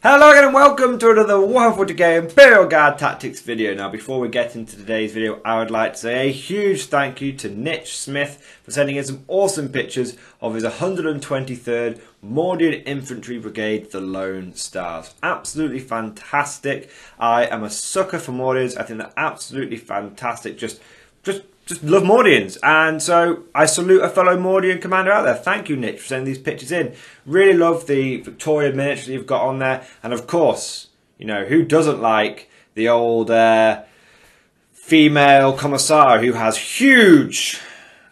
Hello again and welcome to another Warhammer 40k Imperial Guard Tactics video. Now before we get into today's video I would like to say a huge thank you to Nick Smith for sending in some awesome pictures of his 123rd Mordian Infantry Brigade, the Lone Stars. Absolutely fantastic. I am a sucker for Mordians. I think they're absolutely fantastic. Just, just just love Mordians. And so I salute a fellow Mordian commander out there. Thank you, Nick, for sending these pictures in. Really love the Victoria miniature you've got on there. And of course, you know, who doesn't like the old uh, female commissar who has huge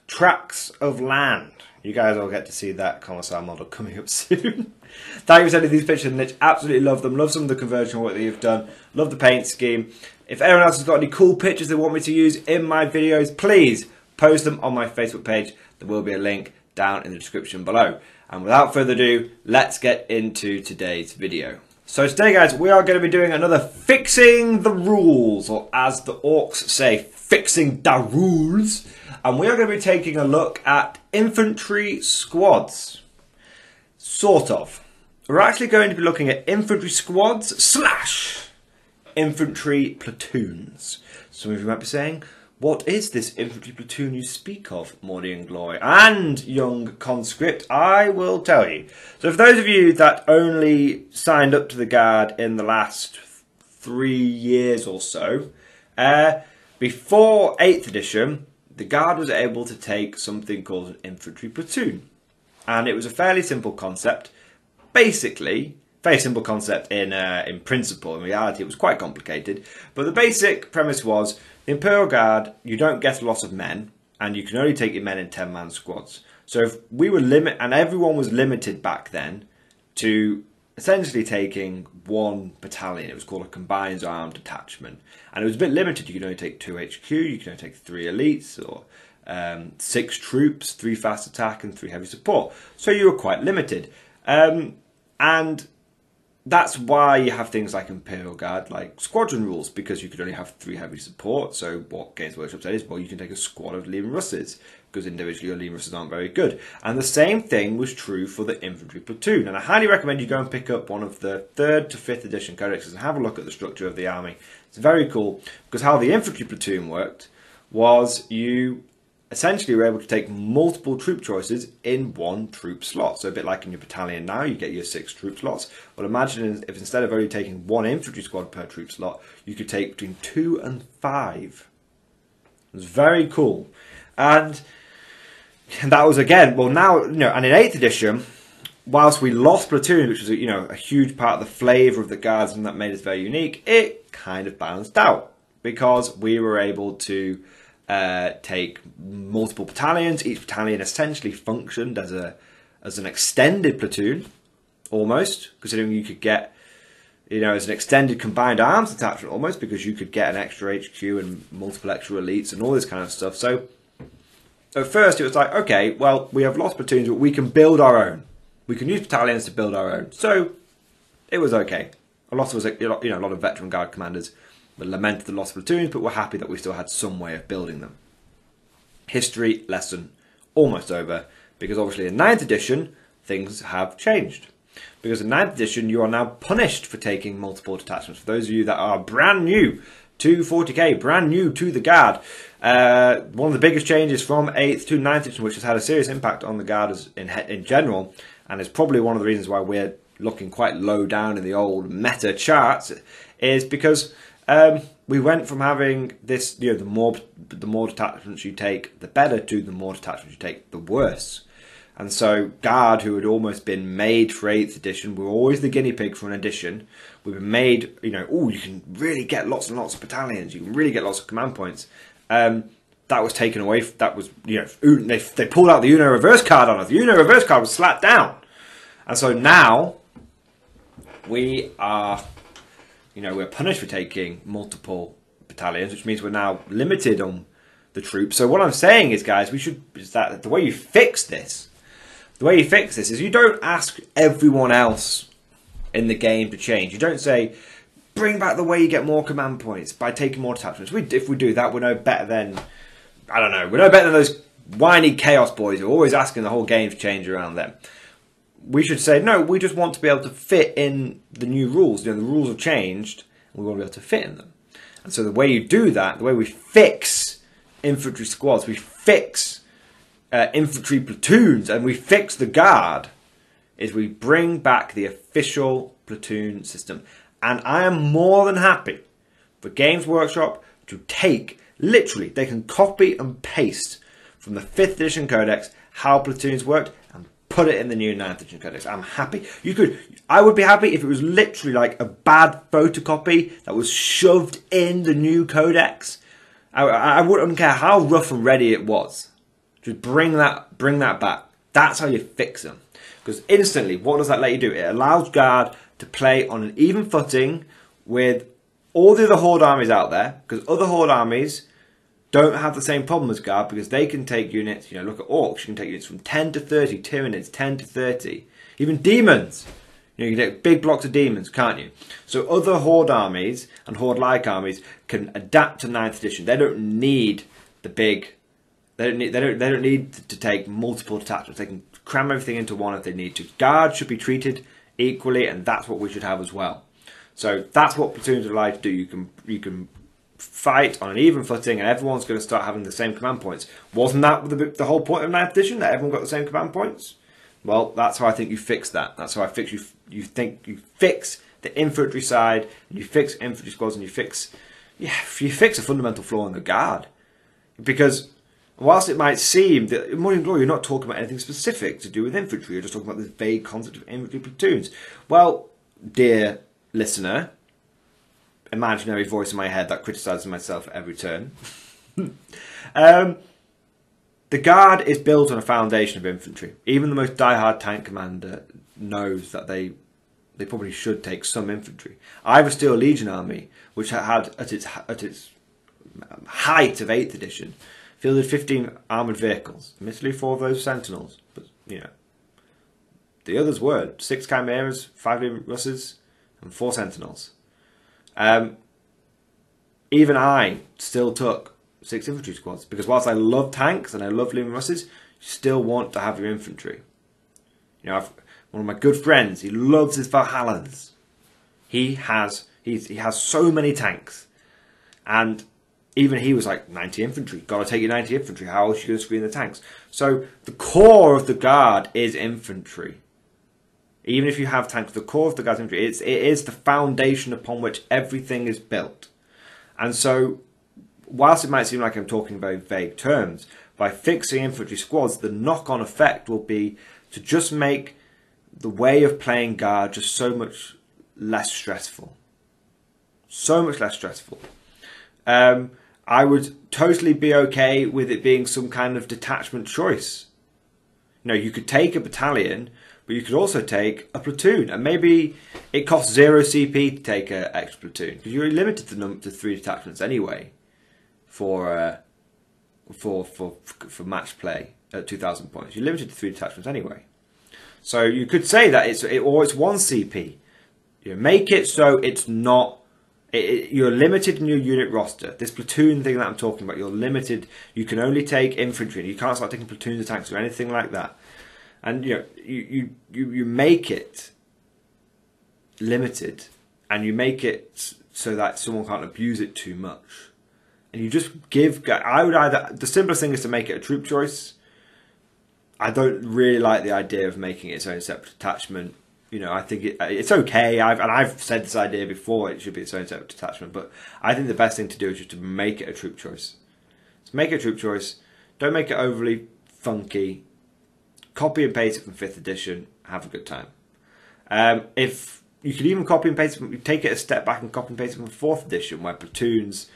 tracts of land? You guys all get to see that commissar model coming up soon. Thank you for sending these pictures, Nick. Absolutely love them. Love some of the conversion work that you've done. Love the paint scheme. If anyone else has got any cool pictures they want me to use in my videos, please post them on my Facebook page. There will be a link down in the description below. And without further ado, let's get into today's video. So today guys, we are going to be doing another Fixing the Rules, or as the orcs say, Fixing the Rules. And we are going to be taking a look at infantry squads. Sort of. We're actually going to be looking at infantry squads slash infantry platoons. Some of you might be saying, what is this infantry platoon you speak of, Mordian Glory? And young conscript, I will tell you. So for those of you that only signed up to the Guard in the last three years or so, uh, before 8th edition, the Guard was able to take something called an infantry platoon. And it was a fairly simple concept. Basically, very simple concept in uh, in principle. In reality, it was quite complicated. But the basic premise was the Imperial Guard. You don't get a lot of men, and you can only take your men in ten man squads. So if we were limit, and everyone was limited back then to essentially taking one battalion. It was called a combined armed detachment, and it was a bit limited. You could only take two HQ. You could only take three elites or um, six troops, three fast attack, and three heavy support. So you were quite limited. Um, and that's why you have things like Imperial Guard, like squadron rules, because you could only have three heavy support. So what Games Workshop said is, well, you can take a squad of Leman Russes, because individually your Leman Russes aren't very good. And the same thing was true for the infantry platoon. And I highly recommend you go and pick up one of the third to fifth edition codexes and have a look at the structure of the army. It's very cool, because how the infantry platoon worked was you essentially we're able to take multiple troop choices in one troop slot. So a bit like in your battalion now, you get your six troop slots. Well, imagine if instead of only taking one infantry squad per troop slot, you could take between two and five. It was very cool. And that was again, well now, you know, and in 8th edition, whilst we lost platoon, which was, you know, a huge part of the flavour of the guards and that made us very unique, it kind of balanced out because we were able to uh, take multiple battalions. Each battalion essentially functioned as a as an extended platoon, almost, considering you could get, you know, as an extended combined arms detachment almost, because you could get an extra HQ and multiple extra elites and all this kind of stuff. So at first it was like, okay, well, we have lost platoons, but we can build our own. We can use battalions to build our own. So it was okay. A lot of us, you know, a lot of veteran guard commanders we lamented the loss of platoons, but were happy that we still had some way of building them. History lesson almost over, because obviously in 9th edition, things have changed. Because in 9th edition, you are now punished for taking multiple detachments. For those of you that are brand new to 40k, brand new to the Guard, uh, one of the biggest changes from 8th to 9th edition, which has had a serious impact on the Guard in, in general, and is probably one of the reasons why we're looking quite low down in the old meta charts, is because um, we went from having this, you know, the more the more detachments you take, the better, to the more detachments you take, the worse. And so Guard, who had almost been made for 8th edition, we were always the guinea pig for an edition. We've been made, you know, oh, you can really get lots and lots of battalions, you can really get lots of command points. Um, that was taken away. That was, you know, they, they pulled out the Uno reverse card on us. The Uno reverse card was slapped down. And so now we are you know, we're punished for taking multiple battalions, which means we're now limited on the troops. So what I'm saying is, guys, we should is that the way you fix this, the way you fix this is you don't ask everyone else in the game to change. You don't say bring back the way you get more command points by taking more detachments. We, if we do that, we're no better than I don't know. We're no better than those whiny chaos boys who are always asking the whole game to change around them. We should say no. We just want to be able to fit in the new rules. You know, the rules have changed, and we want to be able to fit in them. And so the way you do that, the way we fix infantry squads, we fix uh, infantry platoons, and we fix the guard, is we bring back the official platoon system. And I am more than happy for Games Workshop to take literally they can copy and paste from the 5th edition codex how platoons worked and put it in the new 9th edition codex. I'm happy. You could I would be happy if it was literally like a bad photocopy that was shoved in the new codex. I, I wouldn't care how rough and ready it was. Just bring that bring that back. That's how you fix them. Because instantly, what does that let you do? It allows guard to play on an even footing with all the other Horde armies out there, because other Horde armies don't have the same problem as Guard because they can take units, you know, look at Orks, you can take units from 10 to 30, Tyranids 10 to 30, even Daemons. You, know, you can take big blocks of demons, can't you? So other Horde armies and Horde-like armies can adapt to 9th edition. They don't need the big. They don't need. They don't. They don't need to take multiple detachments. They can cram everything into one if they need to. Guard should be treated equally, and that's what we should have as well. So that's what platoons are allowed to do. You can you can fight on an even footing, and everyone's going to start having the same command points. Wasn't that the, the whole point of Ninth Edition that everyone got the same command points? Well, that's how I think you fix that. That's how I fix you. You think you fix the infantry side, and you fix infantry squads, and you fix yeah, you fix a fundamental flaw in the guard because whilst it might seem that in Mordian Glory you're not talking about anything specific to do with infantry, you're just talking about this vague concept of infantry platoons. Well, dear listener, imaginary voice in my head that criticises myself at every turn. um, the guard is built on a foundation of infantry. Even the most die-hard tank commander knows that they they probably should take some infantry. I have a Steel Legion army, which had at its at its height of eighth edition, fielded 15 armoured vehicles. Admittedly, four of those Sentinels, but you know, the others were six Chimeras, five Russes, and four Sentinels. Um, even I still took six infantry squads because whilst I love tanks and I love Leman Russes, you still want to have your infantry. You know, I've, one of my good friends, he loves his Valhallas. He has he's, he has so many tanks, and even he was like 90 infantry. Got to take your 90 infantry. How else are you going to screen the tanks? So the core of the guard is infantry. Even if you have tanks, the core of the guard's infantry, it's, it is the foundation upon which everything is built. And so, whilst it might seem like I'm talking very vague terms, by fixing infantry squads, the knock-on effect will be to just make the way of playing guard just so much less stressful. So much less stressful. Um, I would totally be okay with it being some kind of detachment choice. You know, you could take a battalion but you could also take a platoon, and maybe it costs zero CP to take an extra platoon because you're limited to, to three detachments anyway for uh, for for for match play at two thousand points. You're limited to three detachments anyway, so you could say that it's it, or it's one CP. You make it so it's not. It, it, you're limited in your unit roster. This platoon thing that I'm talking about, you're limited. You can only take infantry. You can't start taking platoons of tanks or anything like that and you know you you you make it limited, and you make it so that someone can't abuse it too much, and you just give. I would either the simplest thing is to make it a troop choice. I don't really like the idea of making it its own separate attachment. You know, I think it, uh, it's okay. I've and I've said this idea before. It should be its own separate attachment, but I think the best thing to do is just to make it a troop choice. So make it a troop choice. Don't make it overly funky copy and paste it from fifth edition, have a good time. Um, if you could even copy and paste take it a step back and copy and paste it from fourth edition, where platoons,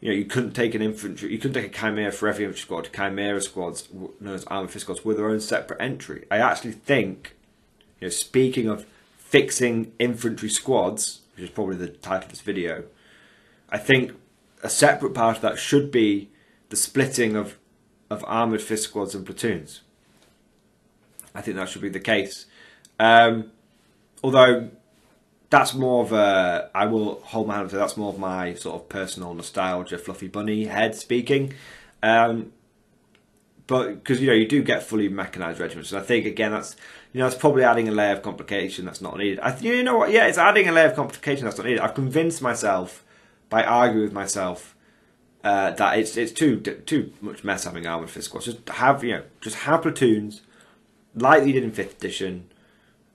you know, you couldn't take an infantry, you couldn't take a chimera for every infantry squad. Chimera squads, known as armored fist squads, were their own separate entry. I actually think, you know, speaking of fixing infantry squads, which is probably the title of this video, I think a separate part of that should be the splitting of of armored fist squads and platoons. I think that should be the case. Um, although that's more of a, I will hold my hand that's more of my sort of personal nostalgia, fluffy bunny head speaking. Um, but because you know you do get fully mechanized regiments, and I think again that's you know that's probably adding a layer of complication that's not needed. I you know what? Yeah, it's adding a layer of complication that's not needed. I've convinced myself by arguing with myself uh, that it's it's too too much mess having armored fist squads. Just have you know just have platoons like you did in fifth edition,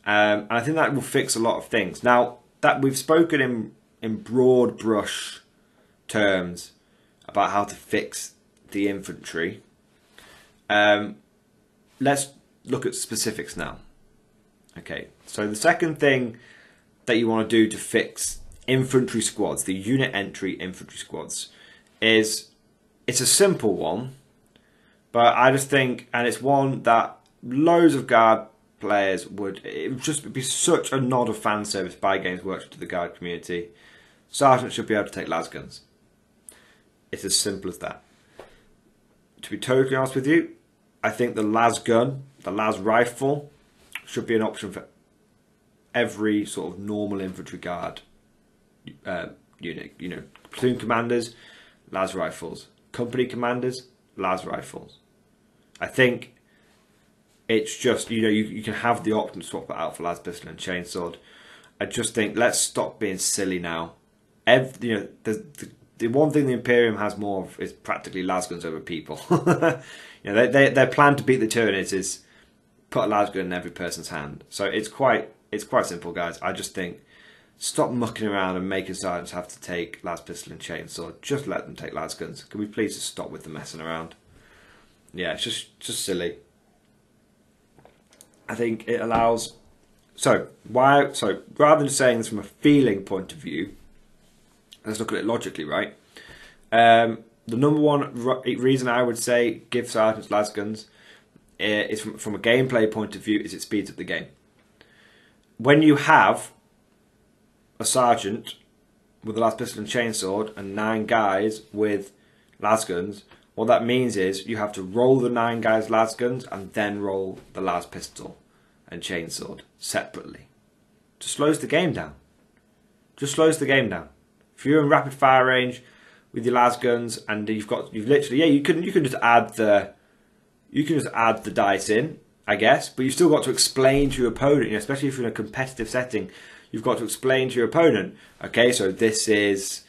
um, and I think that will fix a lot of things. Now that we've spoken in in broad brush terms about how to fix the infantry. Um, let's look at specifics now. Okay, so the second thing that you want to do to fix infantry squads, the unit entry infantry squads, is it's a simple one, but I just think, and it's one that loads of guard players would, it would just be such a nod of fan service by Games Workshop to the guard community. Sergeants should be able to take lasguns. It's as simple as that. To be totally honest with you, I think the las gun, the las rifle, should be an option for every sort of normal infantry guard uh, unit. You know, platoon commanders, las rifles. Company commanders, las rifles. I think it's just you know you, you can have the option to swap it out for las pistol and chainsword. I just think let's stop being silly now. Every, you know the, the the one thing the Imperium has more of is practically lasguns over people. you know, they, they, their plan to beat the Tyranids is put a lasgun in every person's hand. So it's quite it's quite simple, guys. I just think stop mucking around and making sergeants have to take las pistol and chainsword. Just let them take lasguns. Can we please just stop with the messing around? Yeah, it's just just silly. I think it allows. So why? So rather than saying this from a feeling point of view, let's look at it logically, right? Um, the number one reason I would say give sergeants lasguns eh, is from from a gameplay point of view is it speeds up the game. When you have a sergeant with a las pistol and chainsword and nine guys with lasguns, what that means is you have to roll the nine guys lasguns and then roll the las pistol and chainsword separately. Just slows the game down. Just slows the game down. If you're in rapid fire range with your las guns and you've got you've literally yeah you can you can just add the you can just add the dice in I guess but you've still got to explain to your opponent you know, especially if you're in a competitive setting you've got to explain to your opponent okay so this is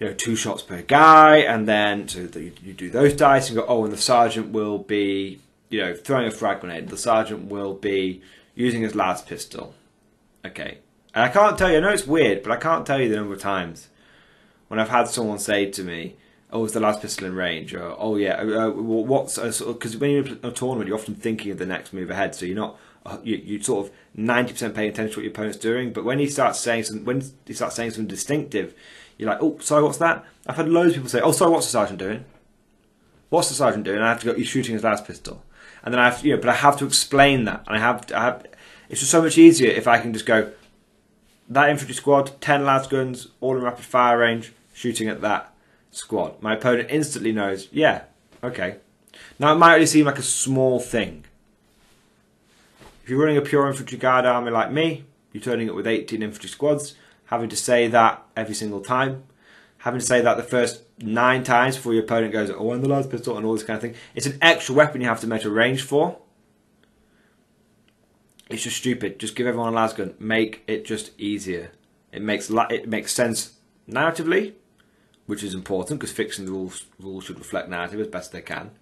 you know two shots per guy and then so you, do those dice and go oh and the sergeant will be you know throwing a frag grenade. The sergeant will be using his las pistol. Okay. And I can't tell you, I know it's weird, but I can't tell you the number of times when I've had someone say to me, "Oh, it's the las pistol in range," or "Oh yeah, uh, uh what's because when you're in a tournament, you're often thinking of the next move ahead, so you're not uh, you you sort of ninety percent paying attention to what your opponent's doing. But when he starts saying when he starts saying something distinctive, you're like, "Oh, sorry, what's that?" I've had loads of people say, "Oh, sorry, what's the sergeant doing?" What's the sergeant doing? And I have to go. He's shooting his las pistol, and then I have to, you know, but I have to explain that, and I have, to, I have. It's just so much easier if I can just go. That infantry squad, ten lasguns, all in rapid fire range shooting at that squad. My opponent instantly knows, yeah, okay. Now it might only seem like a small thing. If you're running a pure infantry guard army like me, you're turning it with 18 infantry squads, having to say that every single time, having to say that the first nine times before your opponent goes, oh, and the las pistol and all this kind of thing. It's an extra weapon you have to measure range for. It's just stupid. Just give everyone a las gun. Make it just easier. It makes it makes sense narratively, which is important because fixing the rules rules should reflect narrative as best they can,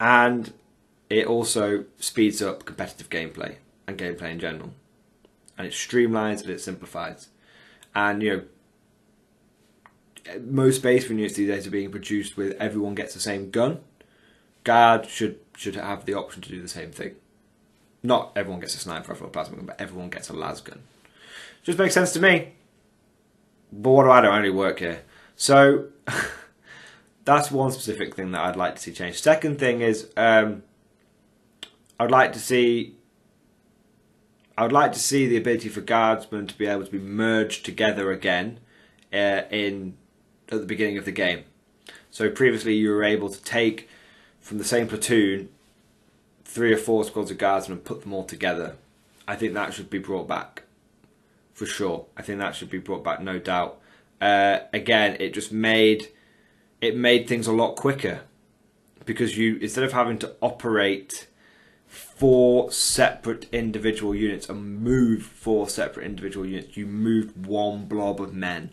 and it also speeds up competitive gameplay and gameplay in general, and it streamlines and it simplifies, and you know. Most Space units these days are being produced with everyone gets the same gun. Guard should should have the option to do the same thing. Not everyone gets a sniper rifle or plasma gun, but everyone gets a las gun. Just makes sense to me. But what do I do? I only work here. So that's one specific thing that I'd like to see change. Second thing is um, I'd like to see I would like to see the ability for guardsmen to be able to be merged together again uh, in at the beginning of the game. So previously you were able to take from the same platoon three or four squads of guardsmen and put them all together. I think that should be brought back for sure. I think that should be brought back, no doubt uh, again, it just made it made things a lot quicker because you instead of having to operate four separate individual units and move four separate individual units, you moved one blob of men.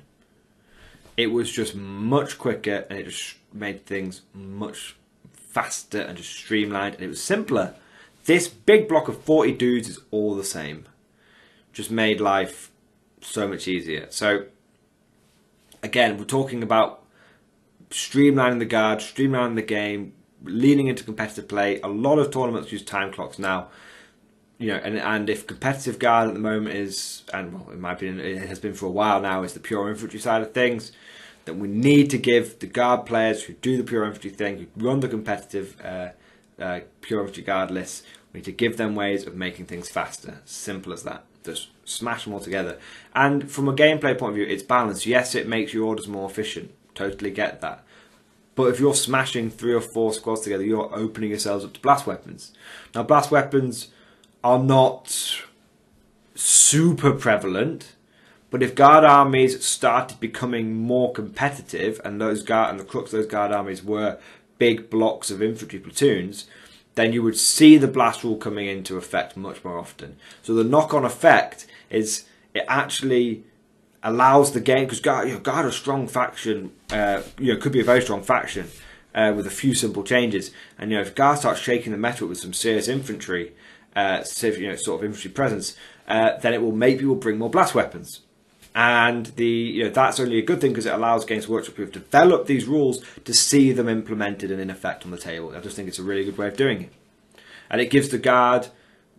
It was just much quicker and it just made things much faster and just streamlined and it was simpler. This big block of 40 dudes is all the same. Just made life so much easier. So, again, we're talking about streamlining the guard, streamlining the game, leaning into competitive play. A lot of tournaments use time clocks now. You know, and and if competitive guard at the moment is, and well, in my opinion, it has been for a while now, is the pure infantry side of things. That we need to give the guard players who do the pure infantry thing, who run the competitive uh, uh, pure infantry guard lists, we need to give them ways of making things faster. Simple as that. Just smash them all together. And from a gameplay point of view, it's balanced. Yes, it makes your orders more efficient. Totally get that. But if you're smashing three or four squads together, you're opening yourselves up to blast weapons. Now, blast weapons are not super prevalent, but if guard armies started becoming more competitive, and those guard and the crux those guard armies were big blocks of infantry platoons, then you would see the blast rule coming into effect much more often. So the knock-on effect is it actually allows the game because guard, you know, guard a strong faction, uh, you know, could be a very strong faction uh, with a few simple changes. And you know, if guard starts shaking the meta with some serious infantry, uh, you know, sort of infantry presence, uh, then it will make people bring more blast weapons. And the you know that's only a good thing because it allows Games Workshop to develop these rules to see them implemented and in effect on the table. I just think it's a really good way of doing it, and it gives the guard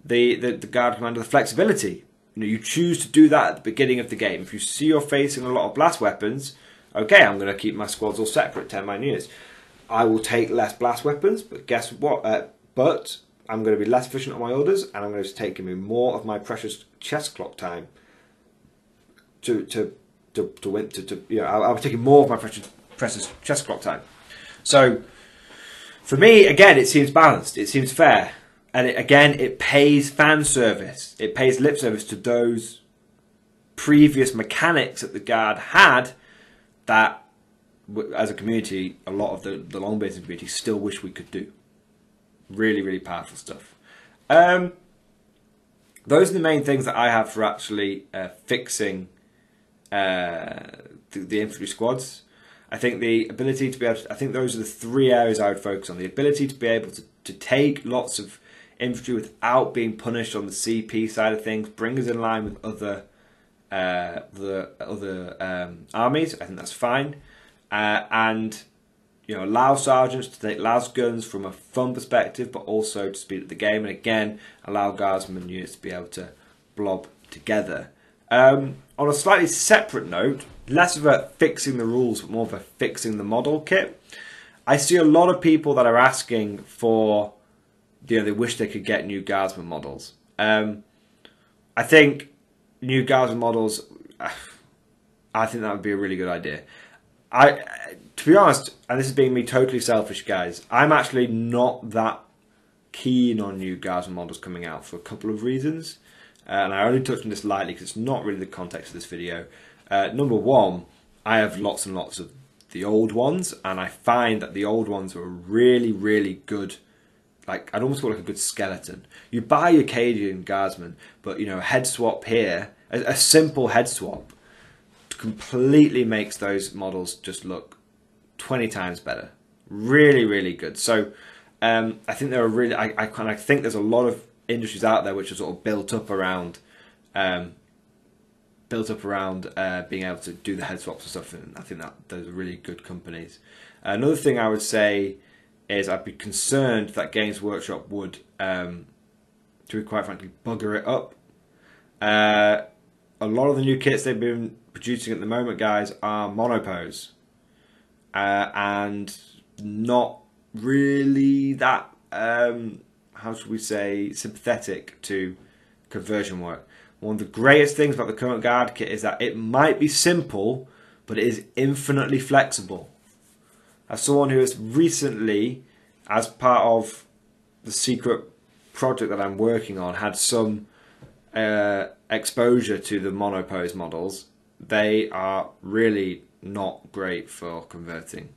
the the, the guard commander the flexibility you know, you choose to do that at the beginning of the game. If you see you're facing a lot of blast weapons, okay, I'm going to keep my squads all separate, 10 man units. I will take less blast weapons, but guess what? Uh, but I'm going to be less efficient on my orders, and I'm going to take me more of my precious chess clock time to to to to win. To, to you know, I'll, I'll be taking more of my precious precious chess clock time. So, for me, again, it seems balanced. It seems fair and it, again, it pays fan service. It pays lip service to those previous mechanics that the guard had that, as a community, a lot of the, the long basing community still wish we could do. Really, really powerful stuff. Um, those are the main things that I have for actually uh, fixing uh, the, the, infantry squads. I think the ability to be able to, I think those are the three areas I would focus on. The ability to be able to, to take lots of infantry without being punished on the CP side of things, bring us in line with other uh, the other um, armies. I think that's fine, uh, and you know allow sergeants to take las guns from a fun perspective, but also to speed up the game, and again allow guardsmen units to be able to blob together. Um, on a slightly separate note, less of a fixing the rules, but more of a fixing the model kit. I see a lot of people that are asking for you know they wish they could get new guardsman models. Um, I think new guardsman models. I think that would be a really good idea. I, to be honest, and this is being me totally selfish, guys. I'm actually not that keen on new guardsman models coming out for a couple of reasons, uh, and I only touched on this lightly because it's not really the context of this video. Uh, number one, I have lots and lots of the old ones, and I find that the old ones are really, really good like I'd almost call it like a good skeleton. You buy your Cadian Guardsman, but you know, a head swap here, a, a, simple head swap, completely makes those models just look twenty times better. Really, really good. So um, I think there are really, I, I kind of think there's a lot of industries out there which are sort of built up around, um, built up around uh, being able to do the head swaps and stuff. And I think that those are really good companies. another thing I would say is I'd be concerned that Games Workshop would, um, to be quite frankly, bugger it up. Uh, a lot of the new kits they've been producing at the moment, guys, are monopose. Uh, and not really that, um, how should we say, sympathetic to conversion work. One of the greatest things about the current guard kit is that it might be simple, but it is infinitely flexible as someone who has recently, as part of the secret project that I'm working on, had some uh, exposure to the monopose models, they are really not great for converting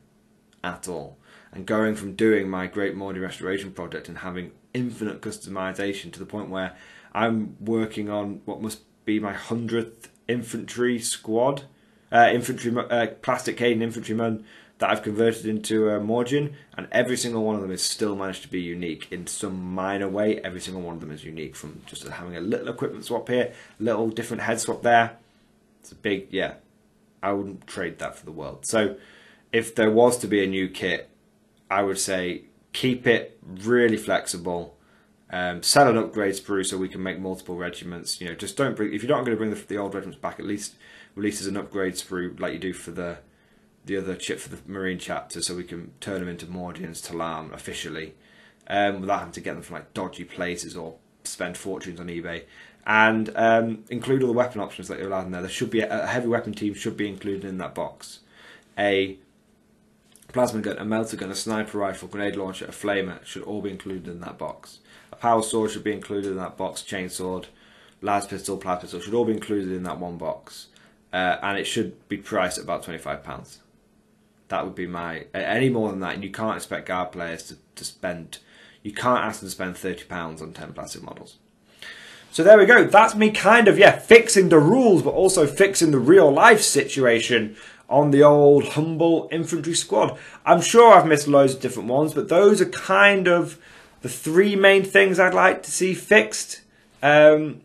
at all. and going from doing my Great Mordy Restoration project and having infinite customization to the point where I'm working on what must be my hundredth infantry squad, uh, infantry uh, plastic Cadian infantryman that I've converted into a Mordian, and every single one of them has still managed to be unique in some minor way. Every single one of them is unique from just having a little equipment swap here, a little different head swap there. It's a big, yeah. I wouldn't trade that for the world. So, if there was to be a new kit, I would say keep it really flexible. Um, sell an upgrade sprue so we can make multiple regiments. You know, just don't bring if you're not going to bring the, the old regiments back. At least release as an upgrade sprue like you do for the the other chip for the Marine chapter so we can turn them into Mordians Tallarn officially um, without having to get them from like dodgy places or spend fortunes on eBay. And um, include all the weapon options that you're allowed in there. There should be a, a heavy weapon team should be included in that box. A plasma gun, a melter gun, a sniper rifle, grenade launcher, a flamer should all be included in that box. A power sword should be included in that box. Chainsword, las pistol, plasma pistol should all be included in that one box. Uh, and it should be priced at about twenty five pounds. That would be my any more than that. And you can't expect guard players to, to spend. You can't ask them to spend thirty pounds on ten plastic models. So there we go. That's me kind of yeah fixing the rules, but also fixing the real life situation on the old humble infantry squad. I'm sure I've missed loads of different ones, but those are kind of the three main things I'd like to see fixed. Um,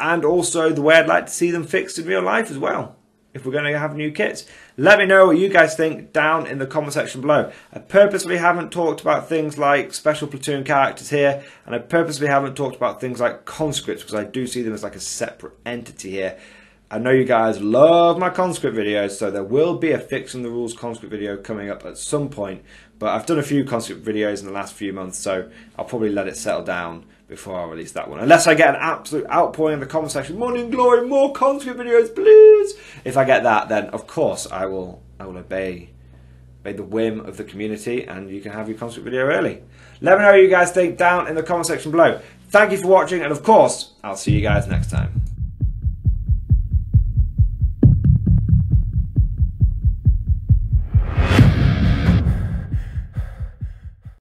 and also the way I'd like to see them fixed in real life as well if we're going to have new kits. Let me know what you guys think down in the comment section below. I purposely haven't talked about things like special platoon characters here, and I purposely haven't talked about things like conscripts because I do see them as like a separate entity here. I know you guys love my conscript videos, so there will be a fixing the rules conscript video coming up at some point. But I've done a few conscript videos in the last few months, so I'll probably let it settle down before I release that one. Unless I get an absolute outpouring in the comment section, Mordian Glory, more conscript videos, please. If I get that, then of course I will I will obey obey the whim of the community and you can have your conscript video early. Let me know what you guys think down in the comment section below. Thank you for watching and of course I'll see you guys next time.